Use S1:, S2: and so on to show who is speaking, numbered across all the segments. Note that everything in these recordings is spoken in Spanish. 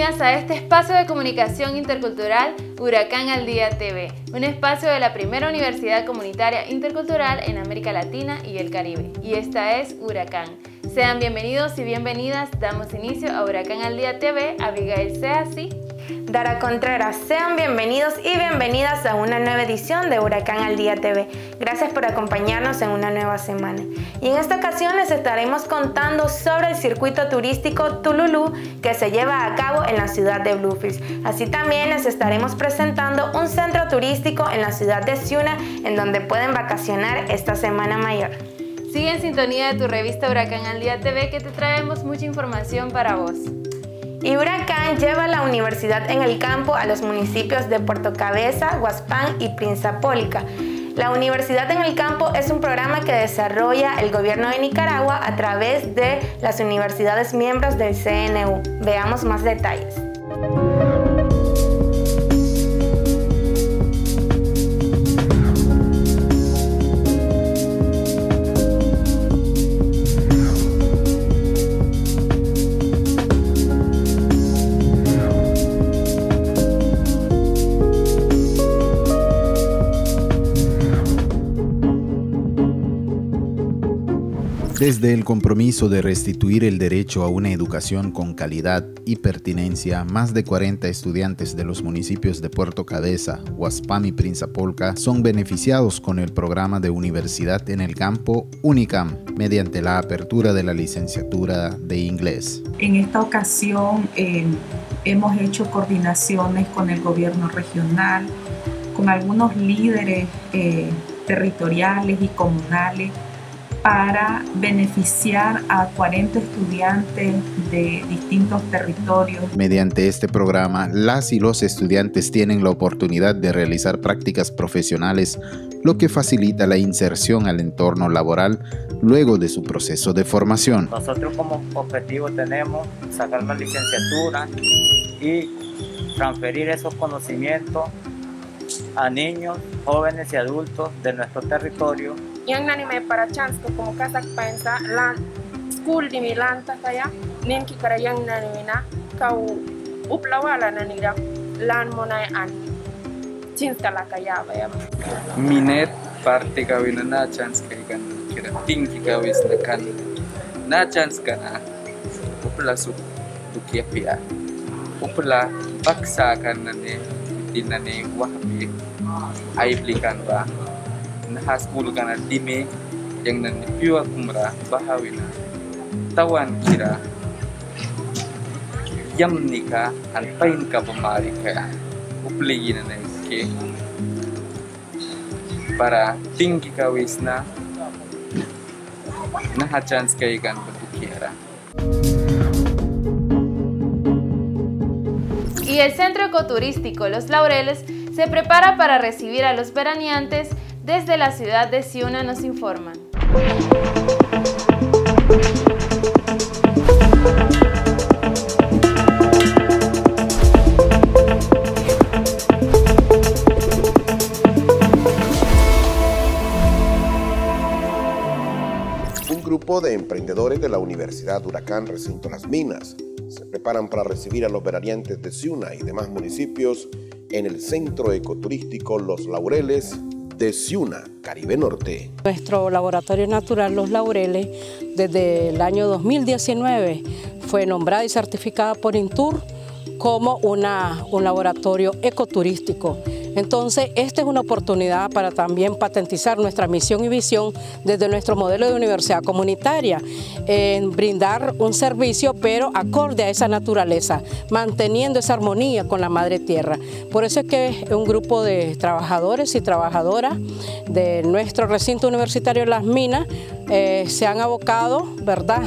S1: Bienvenidas a este espacio de comunicación intercultural Huracán al Día TV, un espacio de la primera universidad comunitaria intercultural en América Latina y el Caribe. Y esta es Huracán. Sean bienvenidos y bienvenidas. Damos inicio a Huracán al Día TV. Abigail Seasi.
S2: Dara Contreras, sean bienvenidos y bienvenidas a una nueva edición de Huracán al Día TV. Gracias por acompañarnos en una nueva semana. Y en esta ocasión les estaremos contando sobre el circuito turístico Tululú que se lleva a cabo en la ciudad de Bluefields. Así también les estaremos presentando un centro turístico en la ciudad de Ciuna en donde pueden vacacionar esta semana mayor.
S1: Sigue en sintonía de tu revista Huracán al Día TV que te traemos mucha información para vos.
S2: Y Huracán lleva la universidad en el campo a los municipios de Puerto Cabeza, Huaspán y Prinzapólica. La Universidad en el Campo es un programa que desarrolla el gobierno de Nicaragua a través de las universidades miembros del CNU. Veamos más detalles.
S3: Desde el compromiso de restituir el derecho a una educación con calidad y pertinencia, más de 40 estudiantes de los municipios de Puerto Cabeza, Huaspam y Prinzapolca son beneficiados con el programa de Universidad en el Campo UNICAM mediante la apertura de la licenciatura de inglés.
S4: En esta ocasión eh, hemos hecho coordinaciones con el gobierno regional, con algunos líderes eh, territoriales y comunales para beneficiar a 40 estudiantes de distintos territorios.
S3: Mediante este programa, las y los estudiantes tienen la oportunidad de realizar prácticas profesionales, lo que facilita la inserción al entorno laboral luego de su proceso de formación.
S5: Nosotros como objetivo tenemos sacar la licenciatura y transferir esos conocimientos a niños, jóvenes y adultos de nuestro territorio
S6: yang mai para chance ko como kasak pensa lan school di milan ta kaya nin ki kara yang nani mina. Kau uplawala nani da lan monai an cinta la kaya ba ya
S7: minet parte kawin na chance kay kan kira tingki kawis na kan na chance kana upla su dukia pia. Upla paksa kan nani tinani wahabi ay blikan ba na school kana dime yang nan piwa kumra bahawina tawan kira ka upligi na para ka wisna
S1: Y el Centro Ecoturístico Los Laureles se prepara para recibir a los veraneantes desde la ciudad de Ciuna nos informan.
S8: Un grupo de emprendedores de la Universidad Huracán Recinto Las Minas se preparan para recibir a los veranientes de Ciuna y demás municipios en el Centro Ecoturístico Los Laureles de Ciuna, Caribe Norte.
S9: Nuestro laboratorio natural Los Laureles, desde el año 2019, fue nombrada y certificada por INTUR como una, un laboratorio ecoturístico entonces, esta es una oportunidad para también patentizar nuestra misión y visión desde nuestro modelo de universidad comunitaria, en brindar un servicio pero acorde a esa naturaleza, manteniendo esa armonía con la madre tierra. Por eso es que un grupo de trabajadores y trabajadoras de nuestro recinto universitario Las Minas eh, se han abocado, ¿verdad?,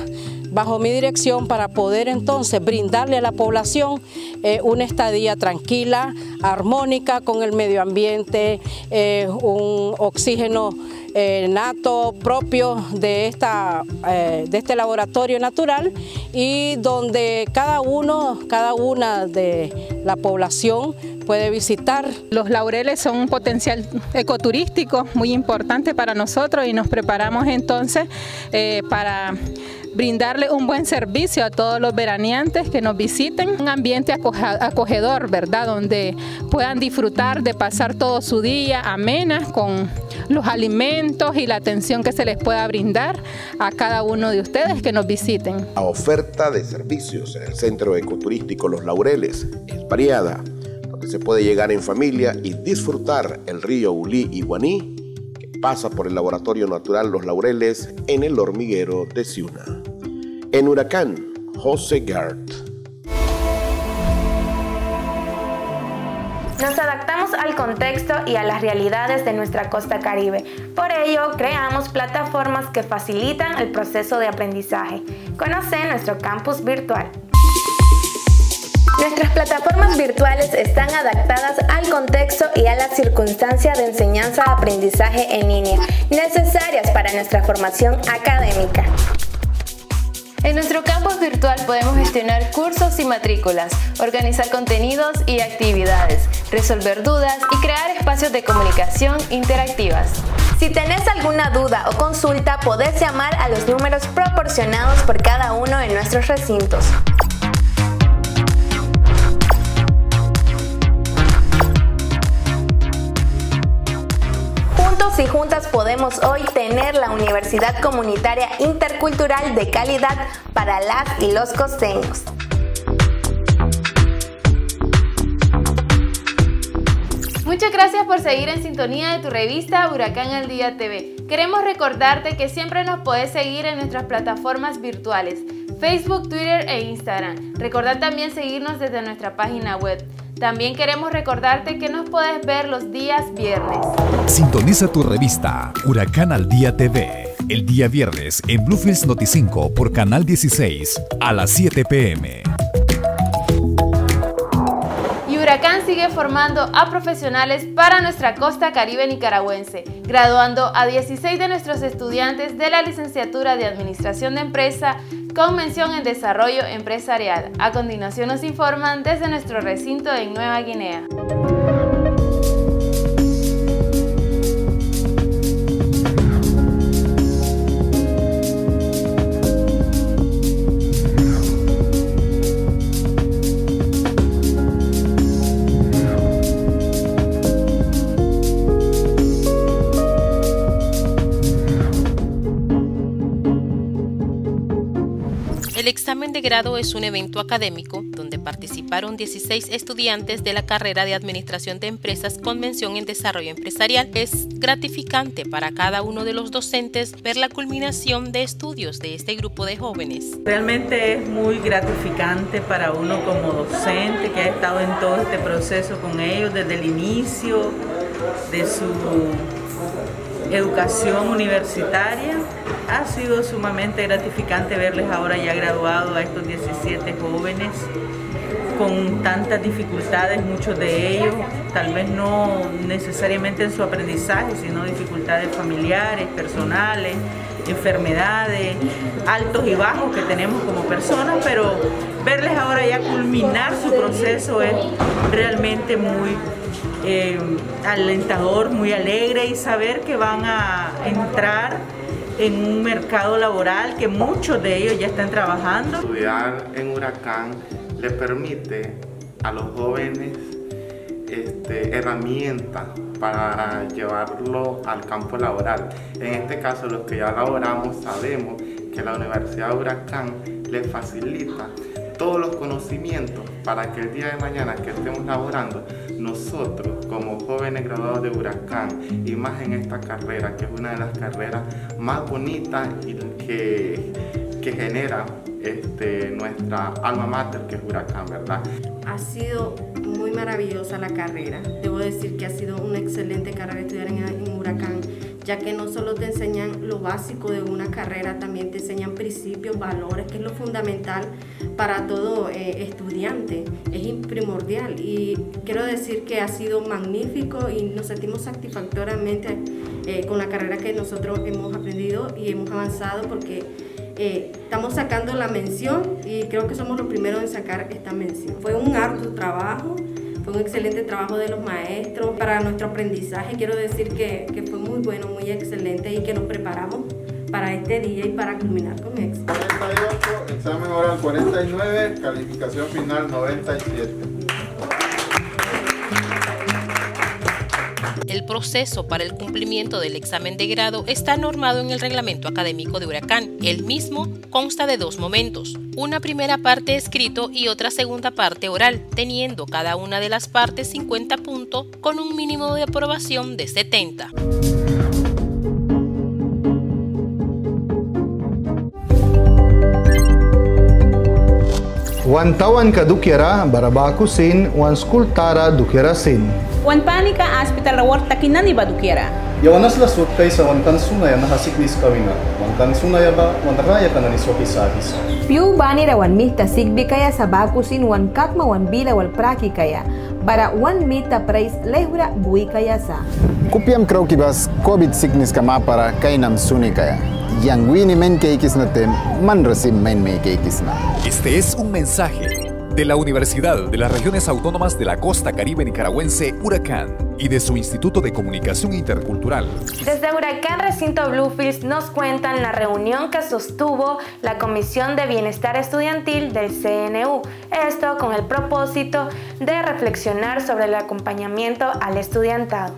S9: bajo mi dirección para poder entonces brindarle a la población eh, una estadía tranquila, armónica con el medio ambiente, eh, un oxígeno eh, nato propio de, esta, de este laboratorio natural y donde cada uno, cada una de la población puede visitar.
S10: Los laureles son un potencial ecoturístico muy importante para nosotros y nos preparamos entonces para brindarle un buen servicio a todos los veraneantes que nos visiten, un ambiente acogedor, ¿verdad? Donde puedan disfrutar de pasar todo su día amenas con los alimentos y la atención que se les pueda brindar a cada uno de ustedes que nos visiten.
S8: La oferta de servicios en el Centro Ecoturístico Los Laureles es variada, donde se puede llegar en familia y disfrutar el río Ulí y Guaní, pasa por el Laboratorio Natural Los Laureles en el hormiguero de Ciuna. En Huracán, José Gart.
S2: Nos adaptamos al contexto y a las realidades de nuestra costa caribe. Por ello, creamos plataformas que facilitan el proceso de aprendizaje. Conoce nuestro campus virtual. Nuestras plataformas virtuales están adaptadas al contexto y a la circunstancia de enseñanza-aprendizaje en línea, necesarias para nuestra formación académica.
S1: En nuestro campus virtual podemos gestionar cursos y matrículas, organizar contenidos y actividades, resolver dudas y crear espacios de comunicación interactivas.
S2: Si tenés alguna duda o consulta, podés llamar a los números proporcionados por cada uno de nuestros recintos. Y juntas podemos hoy tener la Universidad Comunitaria Intercultural de calidad para las y los costeños.
S1: Muchas gracias por seguir en sintonía de tu revista Huracán al Día TV. Queremos recordarte que siempre nos puedes seguir en nuestras plataformas virtuales, Facebook, Twitter e Instagram. Recordad también seguirnos desde nuestra página web también queremos recordarte que nos puedes ver los días viernes.
S11: Sintoniza tu revista Huracán al Día TV el día viernes en Bluefields Noti 5 por Canal 16 a las 7 pm.
S1: Huracán sigue formando a profesionales para nuestra costa caribe nicaragüense, graduando a 16 de nuestros estudiantes de la licenciatura de Administración de Empresa con mención en desarrollo empresarial. A continuación nos informan desde nuestro recinto en Nueva Guinea.
S12: Examen de grado es un evento académico donde participaron 16 estudiantes de la carrera de Administración de Empresas con mención en Desarrollo Empresarial. Es gratificante para cada uno de los docentes ver la culminación de estudios de este grupo de jóvenes.
S13: Realmente es muy gratificante para uno como docente que ha estado en todo este proceso con ellos desde el inicio de su educación universitaria. Ha sido sumamente gratificante verles ahora ya graduados a estos 17 jóvenes con tantas dificultades, muchos de ellos, tal vez no necesariamente en su aprendizaje, sino dificultades familiares, personales, enfermedades, altos y bajos que tenemos como personas, pero verles ahora ya culminar su proceso es realmente muy eh, alentador, muy alegre y saber que van a entrar en un mercado laboral que muchos de ellos ya están trabajando.
S14: Estudiar en Huracán le permite a los jóvenes este, herramientas para llevarlo al campo laboral. En este caso, los que ya laboramos sabemos que la Universidad de Huracán le facilita todos los conocimientos para que el día de mañana que estemos laborando, nosotros como jóvenes graduados de Huracán y más en esta carrera, que es una de las carreras más bonitas y que, que genera este, nuestra alma mater, que es Huracán, ¿verdad?
S15: Ha sido muy maravillosa la carrera. Debo decir que ha sido una excelente carrera estudiar en, en Huracán ya que no solo te enseñan lo básico de una carrera, también te enseñan principios, valores, que es lo fundamental para todo eh, estudiante, es primordial. Y quiero decir que ha sido magnífico y nos sentimos satisfactoriamente eh, con la carrera que nosotros hemos aprendido y hemos avanzado porque eh, estamos sacando la mención y creo que somos los primeros en sacar esta mención. Fue un arduo trabajo, un excelente trabajo de los maestros para nuestro aprendizaje. Quiero decir que, que fue muy bueno, muy excelente y que nos preparamos para este día y para culminar con éxito.
S14: 48, examen oral 49, calificación final 97.
S12: El proceso para el cumplimiento del examen de grado está normado en el reglamento académico de Huracán. El mismo consta de dos momentos, una primera parte escrito y otra segunda parte oral, teniendo cada una de las partes 50 puntos con un mínimo de aprobación de 70.
S16: Wan tawan ka dukyara barabaku sin wan school tara dukyara sin.
S17: Wan panika hospital rawar takinan iba dukyara.
S16: Yawanas la sutkay sa wan kansuna ya nahasiknis kawinga. Wan kansuna ya ba wan raya ka nani swakisa hisa.
S18: Piu bani rawan mita sigbi kaya sa baku sin wan kakma wan bila wal praki kaya. Bara wan mita price lehura bui kaya sa.
S3: Kupiam que vas COVID sickness kama para kainam suni kaya.
S11: Este es un mensaje de la Universidad de las Regiones Autónomas de la Costa Caribe Nicaragüense, Huracán, y de su Instituto de Comunicación Intercultural.
S2: Desde Huracán Recinto Bluefields nos cuentan la reunión que sostuvo la Comisión de Bienestar Estudiantil del CNU. Esto con el propósito de reflexionar sobre el acompañamiento al estudiantado.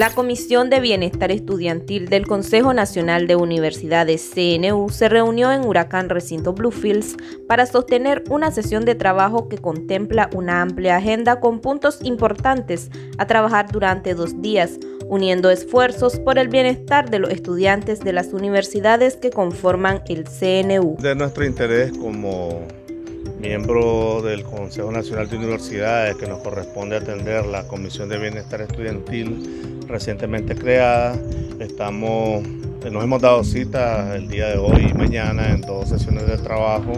S19: La Comisión de Bienestar Estudiantil del Consejo Nacional de Universidades CNU se reunió en Huracán Recinto Bluefields para sostener una sesión de trabajo que contempla una amplia agenda con puntos importantes a trabajar durante dos días, uniendo esfuerzos por el bienestar de los estudiantes de las universidades que conforman el CNU.
S14: De nuestro interés como miembro del Consejo Nacional de Universidades que nos corresponde atender la Comisión de Bienestar Estudiantil recientemente creada. Estamos, nos hemos dado cita el día de hoy y mañana en dos sesiones de trabajo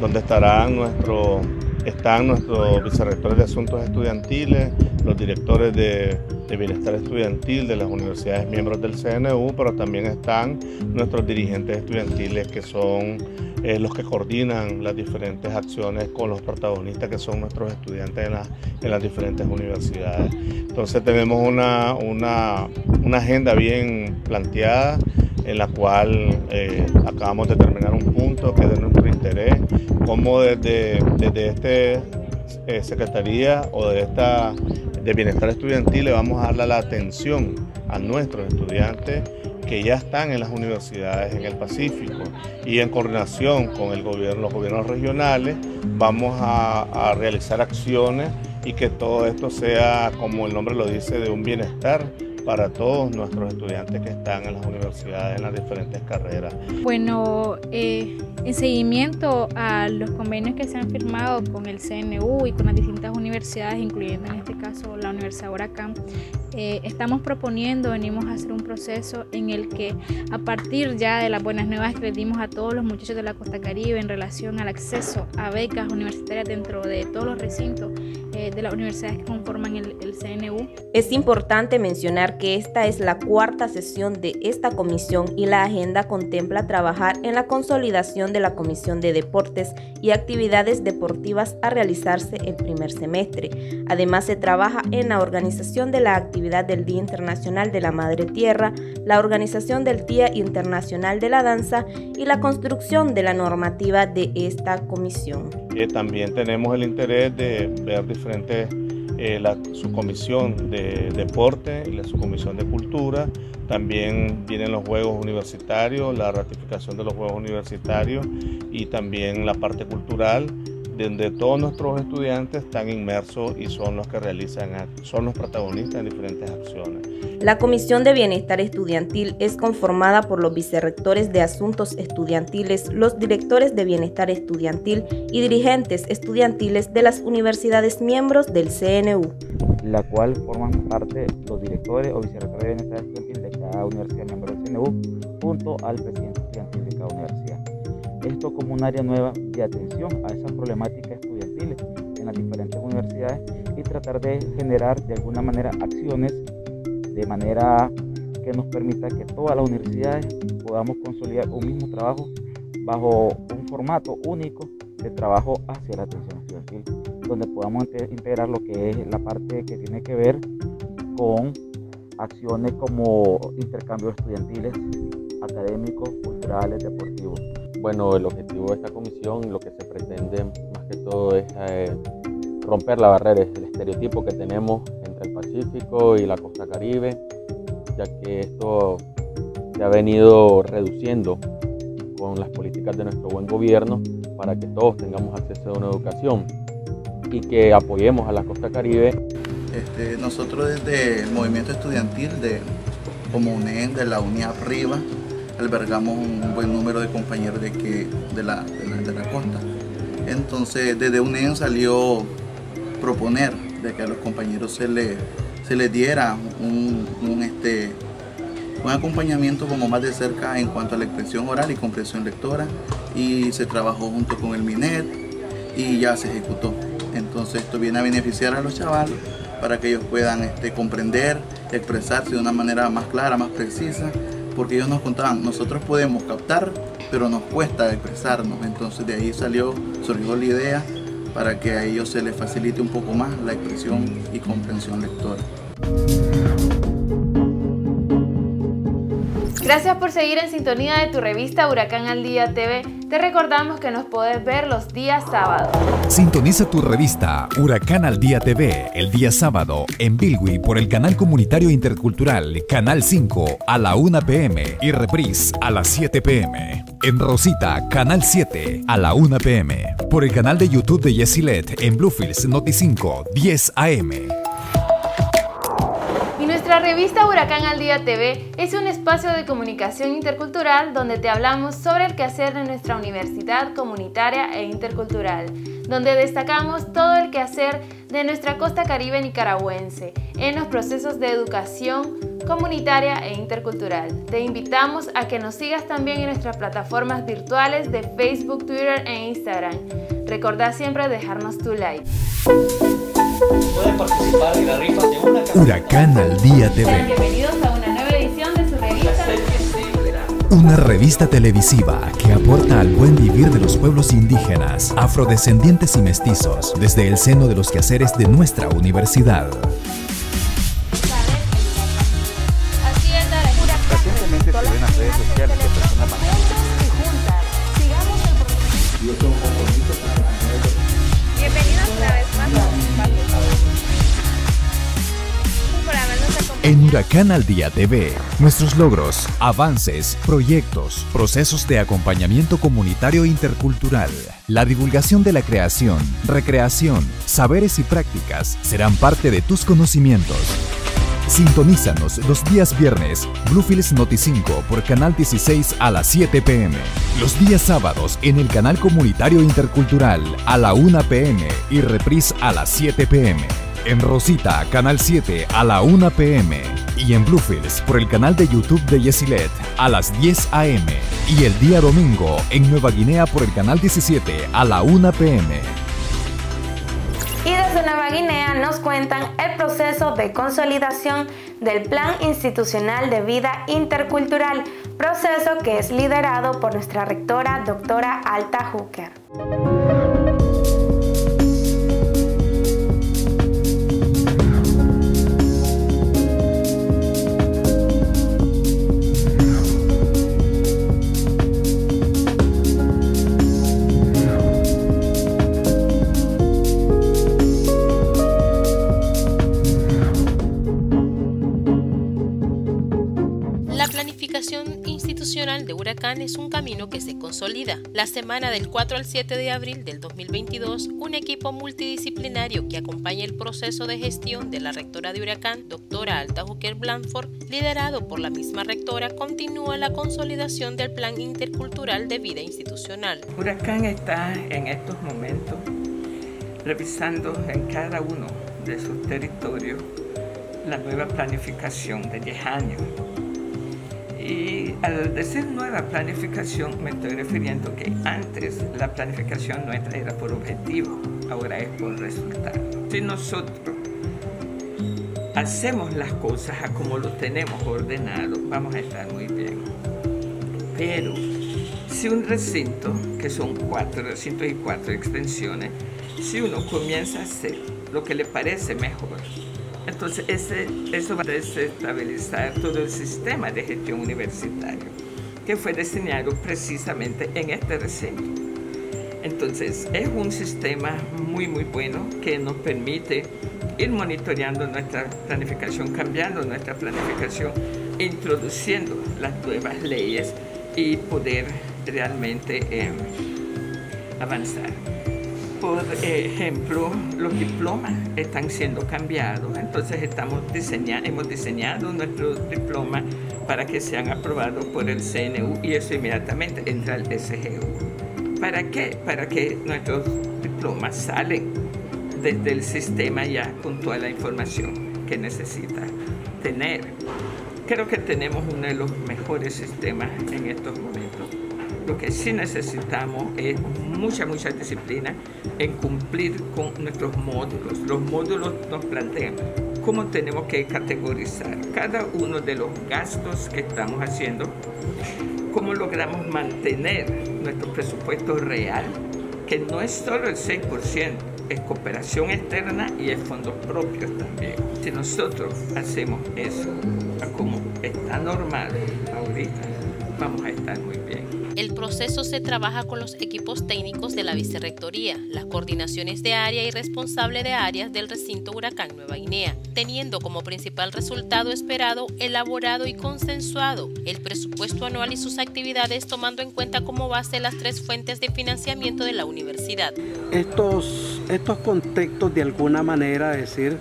S14: donde estarán nuestro, están nuestros vicerrectores de asuntos estudiantiles, los directores de, de, bienestar estudiantil de las universidades miembros del CNU, pero también están nuestros dirigentes estudiantiles que son eh, los que coordinan las diferentes acciones con los protagonistas que son nuestros estudiantes en, la, en las diferentes universidades. Entonces tenemos una, una, agenda bien planteada en la cual eh, acabamos de terminar un punto que es de nuestro interés, como desde, desde este eh, Secretaría o de esta de Bienestar Estudiantil le vamos a darle la atención a nuestros estudiantes que ya están en las universidades en el Pacífico. Y en coordinación con el gobierno, los gobiernos regionales vamos a, a realizar acciones y que todo esto sea, como el nombre lo dice, de un bienestar para todos nuestros estudiantes que están en las universidades, en las diferentes carreras.
S20: Bueno, eh, en seguimiento a los convenios que se han firmado con el CNU y con las distintas universidades, incluyendo en este caso la Universidad Huracán, eh, estamos proponiendo, venimos a hacer un proceso en el que a partir ya de las buenas nuevas que les dimos a todos los muchachos de la costa caribe en relación al acceso a becas universitarias dentro de todos los recintos eh, de las universidades que conforman el, CNU.
S19: Es importante mencionar que esta es la cuarta sesión de esta comisión y la agenda contempla trabajar en la consolidación de la Comisión de Deportes y actividades deportivas a realizarse el primer semestre. Además se trabaja en la organización de la actividad del Día Internacional de la Madre Tierra, la organización del Día Internacional de la Danza y la construcción de la normativa de esta comisión.
S14: Eh, también tenemos el interés de ver diferentes eh, la subcomisión de deporte y la subcomisión de cultura. También vienen los Juegos Universitarios, la ratificación de los Juegos Universitarios y también la parte cultural, donde todos nuestros estudiantes están inmersos y son los que realizan, son los protagonistas en diferentes acciones.
S19: La Comisión de Bienestar Estudiantil es conformada por los vicerrectores de Asuntos Estudiantiles, los directores de Bienestar Estudiantil y dirigentes estudiantiles de las universidades miembros del CNU.
S21: La cual forman parte los directores o vicerrectores de Bienestar Estudiantil de cada universidad miembro del CNU, junto al presidente estudiantil de cada universidad. Esto como un área nueva de atención a esas problemáticas estudiantiles en las diferentes universidades y tratar de generar de alguna manera acciones de manera que nos permita que todas las universidades podamos consolidar un mismo trabajo bajo un formato único de trabajo hacia la atención estudiantil, donde podamos integrar lo que es la parte que tiene que ver con acciones como intercambios estudiantiles, académicos, culturales, deportivos.
S22: Bueno, el objetivo de esta comisión, lo que se pretende más que todo es eh, romper la barrera, el estereotipo que tenemos entre el Pacífico y la costa caribe, ya que esto se ha venido reduciendo con las políticas de nuestro buen gobierno para que todos tengamos acceso a una educación y que apoyemos a la costa caribe.
S23: Este, nosotros desde el movimiento estudiantil de como UNED, de la UNIAP Riva, albergamos un buen número de compañeros de, que, de, la, de, la, costa. Entonces desde UNED salió proponer de que a los compañeros se les se le diera un, un, este, un acompañamiento como más de cerca en cuanto a la expresión oral y comprensión lectora y se trabajó junto con el MINET y ya se ejecutó. Entonces esto viene a beneficiar a los chavales para que ellos puedan este, comprender, expresarse de una manera más clara, más precisa, porque ellos nos contaban, nosotros podemos captar, pero nos cuesta expresarnos. Entonces de ahí salió, surgió la idea para que a ellos se les facilite un poco más la expresión y comprensión lectora.
S1: Gracias por seguir en sintonía de tu revista Huracán al Día TV. Te recordamos que nos puedes ver los días sábados.
S11: Sintoniza tu revista Huracán al Día TV el día sábado en Bilwi por el canal comunitario intercultural Canal 5 a la 1 pm y reprise a las 7 pm. En Rosita, Canal 7 a la 1 pm. Por el canal de YouTube de Yesilet en Bluefields Noti 5 10 am.
S1: Revista Huracán al Día TV es un espacio de comunicación intercultural donde te hablamos sobre el quehacer de nuestra universidad comunitaria e intercultural, donde destacamos todo el quehacer de nuestra costa caribe nicaragüense en los procesos de educación comunitaria e intercultural. Te invitamos a que nos sigas también en nuestras plataformas virtuales de Facebook, Twitter e Instagram. Recordá siempre dejarnos tu like.
S11: Pueden participar en la rifa de una Huracán al Día TV.
S1: Bienvenidos a una nueva edición de su revista.
S11: Una revista televisiva que aporta al buen vivir de los pueblos indígenas, afrodescendientes y mestizos desde el seno de los quehaceres de nuestra universidad.
S21: En
S11: Huracán al Día TV, nuestros logros, avances, proyectos, procesos de acompañamiento comunitario intercultural, la divulgación de la creación, recreación, saberes y prácticas serán parte de tus conocimientos. Sintonízanos los días viernes, Bluefields Noti 5 por Canal 16 a las 7 pm. Los días sábados en el canal comunitario intercultural a la 1 pm y reprise a las 7 pm. En Rosita, Canal 7 a la 1 pm. Y en Bluefields por el canal de YouTube de Yesilet a las 10 am. Y el día domingo en Nueva Guinea por el canal 17 a la 1 pm.
S2: Y desde Nueva Guinea nos cuentan el proceso de consolidación del Plan Institucional de Vida Intercultural, proceso que es liderado por nuestra rectora, doctora Alta Hooker.
S12: Es un camino que se consolida. La semana del 4 al 7 de abril del 2022, un equipo multidisciplinario que acompaña el proceso de gestión de la rectora de Huracán, doctora Alta Juker Blanford, liderado por la misma rectora, continúa la consolidación del Plan Intercultural de Vida Institucional.
S24: Huracán está en estos momentos revisando en cada uno de sus territorios la nueva planificación de 10 años y al decir nueva planificación me estoy refiriendo que antes la planificación nuestra era por objetivo. ahora es por resultado. Si nosotros hacemos las cosas como lo tenemos ordenado, vamos a estar muy bien. Pero si un recinto, que son cuatro recintos y cuatro extensiones, si uno comienza a hacer lo que le parece mejor, entonces eso va a desestabilizar todo el sistema de gestión universitario que fue diseñado precisamente en este recinto. Entonces es un sistema muy muy bueno que nos permite ir monitoreando nuestra planificación, cambiando nuestra planificación, introduciendo las nuevas leyes y poder realmente eh, avanzar. Por ejemplo, los diplomas están siendo cambiados, entonces estamos diseñando, hemos diseñado nuestros diplomas para que sean aprobados por el CNU y eso inmediatamente entra al SGU. ¿Para qué? Para que nuestros diplomas salen desde el sistema ya con toda la información que necesita tener. Creo que tenemos uno de los mejores sistemas en estos momentos. Lo que sí necesitamos es mucha, mucha disciplina en cumplir con nuestros módulos. Los módulos nos plantean cómo tenemos que categorizar cada uno de los gastos que estamos haciendo, cómo logramos mantener nuestro presupuesto real, que no es solo el 6%, es cooperación externa y es fondos propios también. Si nosotros hacemos eso como está normal ahorita, vamos a estar muy bien.
S12: El proceso se trabaja con los equipos técnicos de la Vicerrectoría, las coordinaciones de área y responsable de áreas del recinto Huracán Nueva Guinea, teniendo como principal resultado esperado, elaborado y consensuado el presupuesto anual y sus actividades tomando en cuenta como base las tres fuentes de financiamiento de la universidad.
S25: Estos, estos contextos de alguna manera, decir,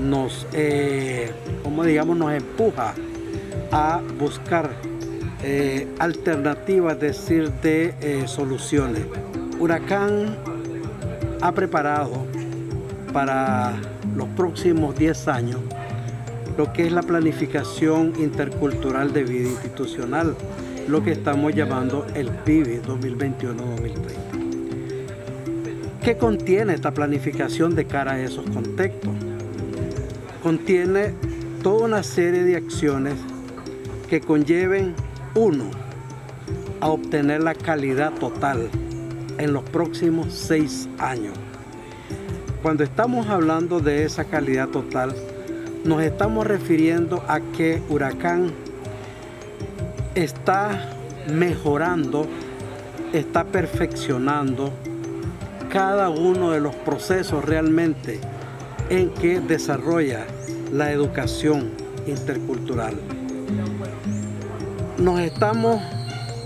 S25: nos, eh, como digamos, nos empuja a buscar eh, alternativas, decir, de eh, soluciones. Huracán ha preparado para los próximos 10 años lo que es la planificación intercultural de vida institucional, lo que estamos llamando el PIBI 2021-2030. ¿Qué contiene esta planificación de cara a esos contextos? Contiene toda una serie de acciones que conlleven uno, a obtener la calidad total en los próximos seis años. Cuando estamos hablando de esa calidad total, nos estamos refiriendo a que Huracán está mejorando, está perfeccionando cada uno de los procesos realmente en que desarrolla la educación intercultural nos estamos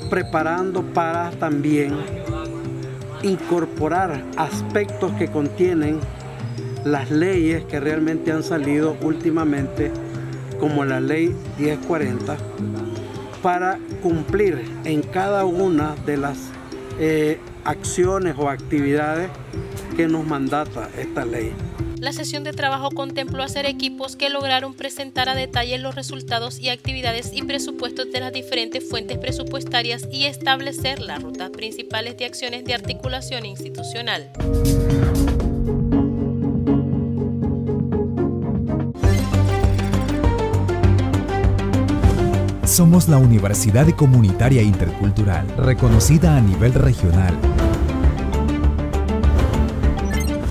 S25: preparando para también incorporar aspectos que contienen las leyes que realmente han salido últimamente, como la ley 1040, para cumplir en cada una de las eh, acciones o actividades que nos mandata esta ley.
S12: La sesión de trabajo contempló hacer equipos que lograron presentar a detalle los resultados y actividades y presupuestos de las diferentes fuentes presupuestarias y establecer las rutas principales de acciones de articulación institucional.
S11: Somos la Universidad Comunitaria Intercultural, reconocida a nivel regional.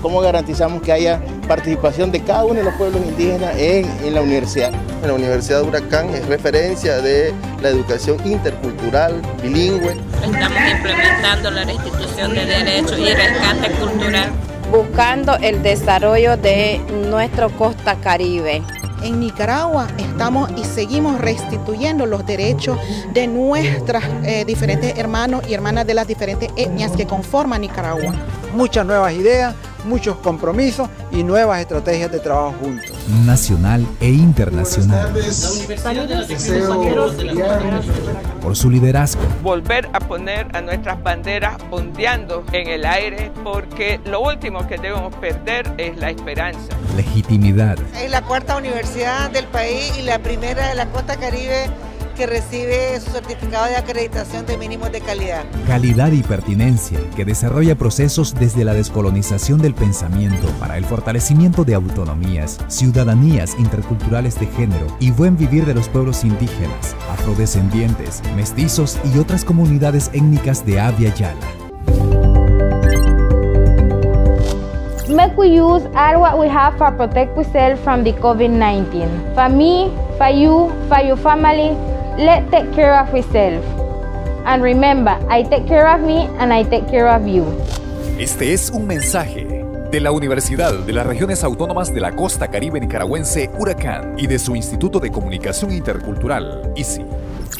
S26: ¿Cómo garantizamos que haya participación de cada uno de los pueblos indígenas en, la universidad.
S27: La Universidad de Huracán es referencia de la educación intercultural, bilingüe.
S28: Estamos implementando la restitución de derechos y rescate cultural.
S29: Buscando el desarrollo de nuestro costa caribe.
S30: En Nicaragua estamos y seguimos restituyendo los derechos de nuestras eh, diferentes hermanos y hermanas de las diferentes etnias que conforman Nicaragua.
S31: Muchas nuevas ideas, muchos compromisos y nuevas estrategias de trabajo juntos.
S11: Nacional e internacional. Por su liderazgo.
S24: Volver a poner a nuestras banderas ondeando en el aire porque lo último que debemos perder es la esperanza.
S11: Legitimidad.
S32: Es la cuarta universidad del país y la primera de la costa caribe
S33: que recibe su certificado de acreditación de mínimos de calidad.
S11: Calidad y pertinencia, que desarrolla procesos desde la descolonización del pensamiento para el fortalecimiento de autonomías, ciudadanías interculturales de género y buen vivir de los pueblos indígenas, afrodescendientes, mestizos y otras comunidades étnicas de Abya Yala.
S34: Make we use all what we have for protect ourselves from the COVID-19. For me, for you, for your family, let's take care of ourselves. And remember, I take care of me and I take care of you.
S11: Este es un mensaje de la Universidad de las Regiones Autónomas de la Costa Caribe Nicaragüense, Huracán, y de su Instituto de Comunicación Intercultural, ICI.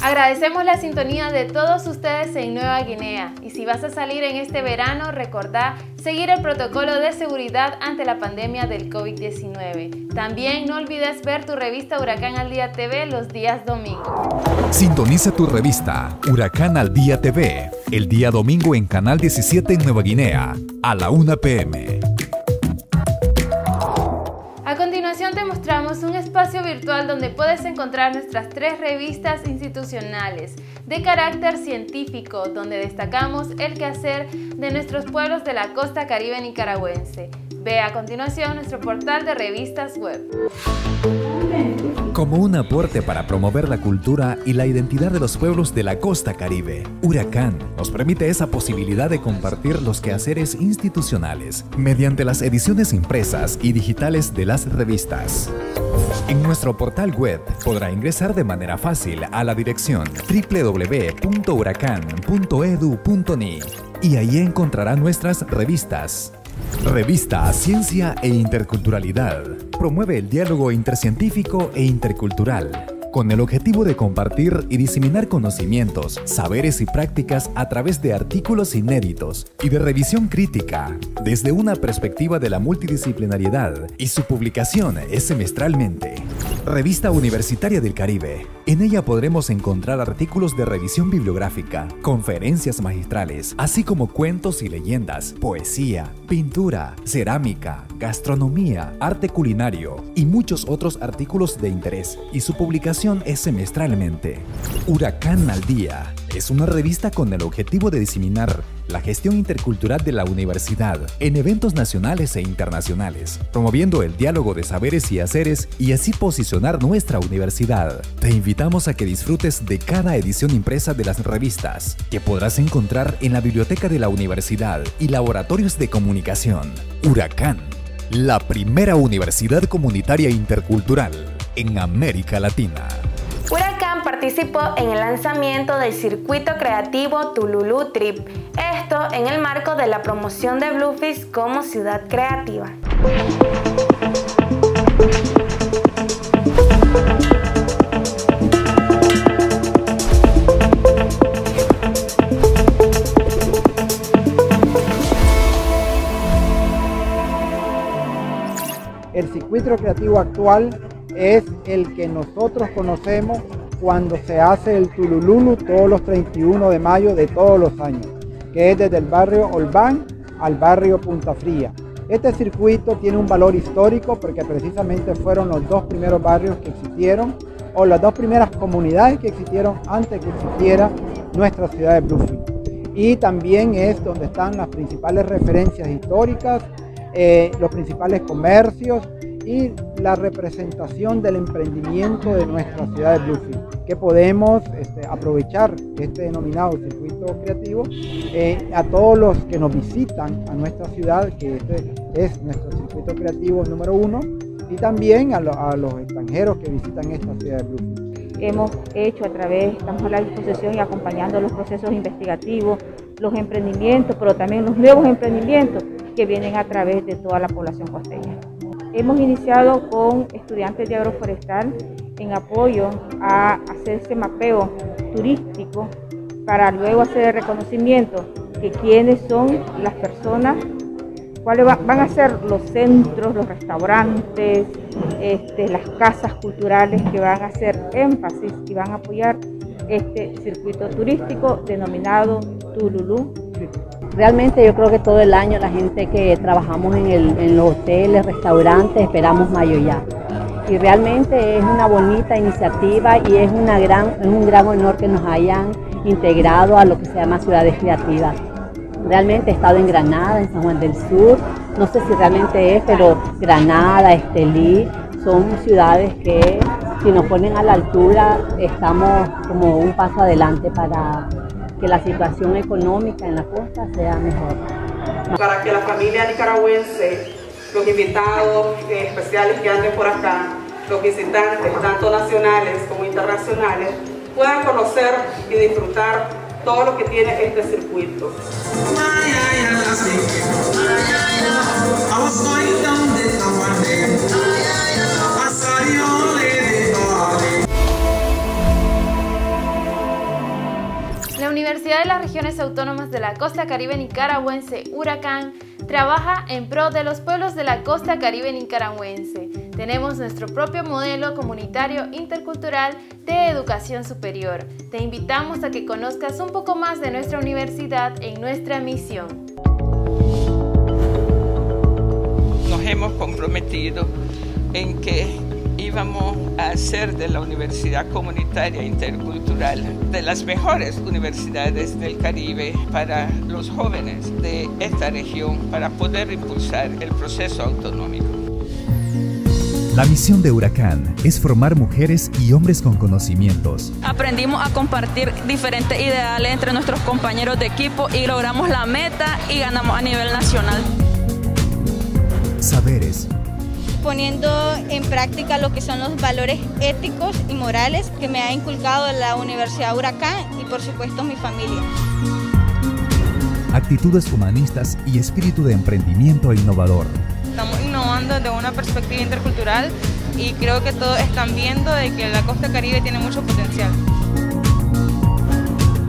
S1: Agradecemos la sintonía de todos ustedes en Nueva Guinea y si vas a salir en este verano, recordá seguir el protocolo de seguridad ante la pandemia del COVID-19. También no olvides ver tu revista Huracán al Día TV los días domingos.
S11: Sintoniza tu revista Huracán al Día TV el día domingo en Canal 17 en Nueva Guinea a la 1 pm.
S1: Un espacio virtual donde puedes encontrar nuestras tres revistas institucionales de carácter científico, donde destacamos el quehacer de nuestros pueblos de la costa caribe nicaragüense. Ve a continuación nuestro portal de revistas web.
S11: Como un aporte para promover la cultura y la identidad de los pueblos de la costa caribe, Huracán nos permite esa posibilidad de compartir los quehaceres institucionales mediante las ediciones impresas y digitales de las revistas. En nuestro portal web podrá ingresar de manera fácil a la dirección www.huracan.edu.ni y ahí encontrará nuestras revistas. Revista Ciencia e Interculturalidad promueve el diálogo intercientífico e intercultural con el objetivo de compartir y diseminar conocimientos, saberes y prácticas a través de artículos inéditos y de revisión crítica desde una perspectiva de la multidisciplinariedad y su publicación es semestralmente. Revista Universitaria del Caribe. En ella podremos encontrar artículos de revisión bibliográfica, conferencias magistrales, así como cuentos y leyendas, poesía, pintura, cerámica, gastronomía, arte culinario y muchos otros artículos de interés y su publicación es semestralmente. Huracán al Día es una revista con el objetivo de diseminar la gestión intercultural de la universidad en eventos nacionales e internacionales, promoviendo el diálogo de saberes y haceres y así posicionar nuestra universidad. Te invitamos a que disfrutes de cada edición impresa de las revistas, que podrás encontrar en la biblioteca de la universidad y laboratorios de comunicación. Huracán, la primera universidad comunitaria intercultural en América Latina.
S2: Participó en el lanzamiento del circuito creativo Tululu Trip, esto en el marco de la promoción de Bluefish como ciudad creativa.
S31: El circuito creativo actual es el que nosotros conocemos cuando se hace el Tulululu todos los 31 de mayo de todos los años, que es desde el barrio Olván al barrio Punta Fría. Este circuito tiene un valor histórico porque precisamente fueron los dos primeros barrios que existieron o las dos primeras comunidades que existieron antes que existiera nuestra ciudad de Bluefield. Y también es donde están las principales referencias históricas, eh, los principales comercios y la representación del emprendimiento de nuestra ciudad de Bluefield, que podemos este, aprovechar este denominado circuito creativo eh, a todos los que nos visitan a nuestra ciudad, que este es nuestro circuito creativo número uno, y también a, a los extranjeros que visitan esta ciudad de Bluefield.
S35: Hemos hecho a través, estamos a la disposición y acompañando los procesos investigativos, los emprendimientos, pero también los nuevos emprendimientos que vienen a través de toda la población costeña. Hemos iniciado con estudiantes de agroforestal en apoyo a hacer este mapeo turístico para luego hacer el reconocimiento de quiénes son las personas, cuáles van a ser los centros, los restaurantes, este, las casas culturales que van a hacer énfasis y van a apoyar este circuito turístico denominado Tululú
S36: Realmente yo creo que todo el año la gente que trabajamos en, el, en los hoteles, restaurantes, esperamos mayo ya. y realmente es una bonita iniciativa y es, una gran, es un gran honor que nos hayan integrado a lo que se llama ciudades creativas. Realmente he estado en Granada, en San Juan del Sur, no sé si realmente es, pero Granada, Estelí, son ciudades que si nos ponen a la altura estamos como un paso adelante para que la situación económica en la costa sea mejor.
S37: Para que la familia nicaragüense, los invitados especiales que anden por acá, los visitantes, tanto nacionales como internacionales, puedan conocer y disfrutar todo lo que tiene este circuito.
S1: La Universidad de las Regiones Autónomas de la Costa Caribe Nicaragüense, Huracán, trabaja en pro de los pueblos de la Costa Caribe Nicaragüense. Tenemos nuestro propio modelo comunitario intercultural de educación superior. Te invitamos a que conozcas un poco más de nuestra universidad en nuestra misión.
S24: Nos hemos comprometido en que íbamos a hacer de la Universidad Comunitaria Intercultural de las mejores universidades del Caribe para los jóvenes de esta región para poder impulsar el proceso autonómico.
S11: La misión de Huracán es formar mujeres y hombres con conocimientos.
S38: Aprendimos a compartir diferentes ideales entre nuestros compañeros de equipo y logramos la meta y ganamos a nivel nacional.
S11: Saberes,
S39: poniendo en práctica lo que son los valores éticos y morales que me ha inculcado la Universidad Huracán y por supuesto mi familia.
S11: Actitudes humanistas y espíritu de emprendimiento innovador.
S40: Estamos innovando desde una perspectiva intercultural y creo que todos están viendo de que la costa caribe tiene mucho potencial.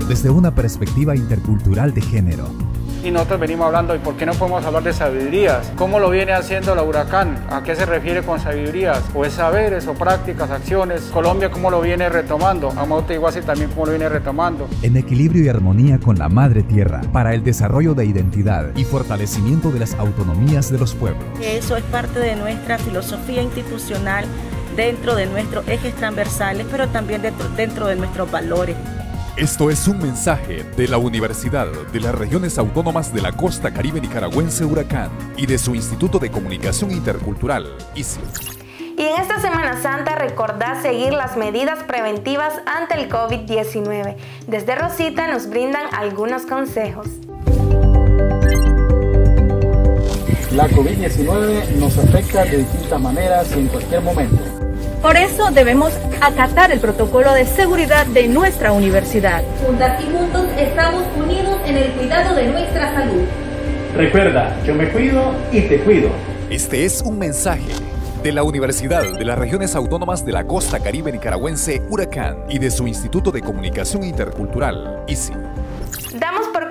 S11: Desde una perspectiva intercultural de género,
S41: y nosotros venimos hablando y por qué no podemos hablar de sabidurías. ¿Cómo lo viene haciendo la Huracán? ¿A qué se refiere con sabidurías? ¿O es saberes o prácticas, acciones? Colombia cómo lo viene retomando. Amote Iguazi también cómo lo viene retomando.
S11: En equilibrio y armonía con la Madre Tierra para el desarrollo de identidad y fortalecimiento de las autonomías de los pueblos.
S42: Eso es parte de nuestra filosofía institucional dentro de nuestros ejes transversales, pero también dentro, dentro de nuestros valores.
S11: Esto es un mensaje de la Universidad de las Regiones Autónomas de la Costa Caribe Nicaragüense Huracán y de su Instituto de Comunicación Intercultural, ICI.
S2: Y en esta Semana Santa recordá seguir las medidas preventivas ante el COVID-19. Desde Rosita nos brindan algunos consejos.
S43: La COVID-19 nos afecta de distintas maneras y en cualquier momento.
S32: Por eso debemos acatar el protocolo de seguridad de nuestra universidad.
S44: Juntas y juntos estamos unidos en el cuidado de nuestra salud.
S43: Recuerda, yo me cuido y te cuido.
S11: Este es un mensaje de la Universidad de las Regiones Autónomas de la Costa Caribe Nicaragüense, Huracán, y de su Instituto de Comunicación Intercultural, ICI.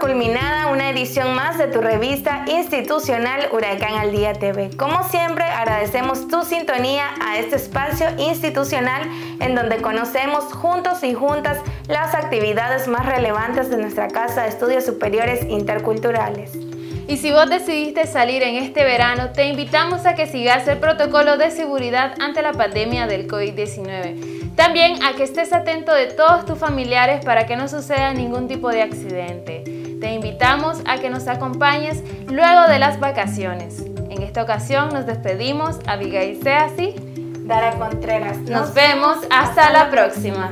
S2: Culminada una edición más de tu revista institucional Huracán al Día TV. Como siempre, agradecemos tu sintonía a este espacio institucional en donde conocemos juntos y juntas las actividades más relevantes de nuestra Casa de Estudios Superiores Interculturales.
S1: Y si vos decidiste salir en este verano, te invitamos a que sigas el protocolo de seguridad ante la pandemia del COVID-19. También a que estés atento de todos tus familiares para que no suceda ningún tipo de accidente. Te invitamos a que nos acompañes luego de las vacaciones. En esta ocasión nos despedimos, Abigail Seasi,
S2: Dara Contreras.
S1: Nos, vemos, hasta la próxima.